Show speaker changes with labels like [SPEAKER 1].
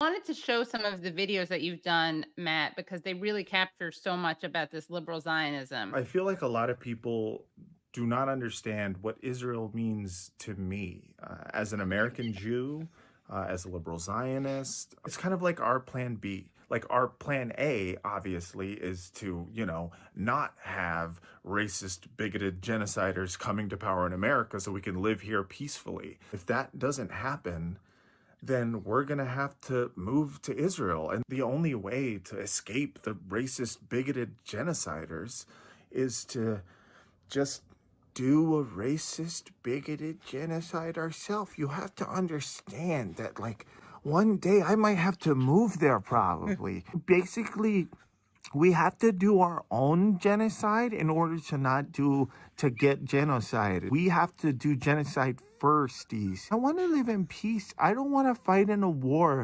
[SPEAKER 1] wanted to show some of the videos that you've done, Matt, because they really capture so much about this liberal Zionism.
[SPEAKER 2] I feel like a lot of people do not understand what Israel means to me uh, as an American Jew, uh, as a liberal Zionist. It's kind of like our plan B. Like our plan A, obviously, is to, you know, not have racist, bigoted genociders coming to power in America so we can live here peacefully. If that doesn't happen, then we're going to have to move to Israel. And the only way to escape the racist, bigoted genociders is to just do a racist, bigoted genocide ourselves. You have to understand that, like, one day I might have to move there probably. Basically, we have to do our own genocide in order to not do to get genocide. We have to do genocide first, firsties. I want to live in peace. I don't want to fight in a war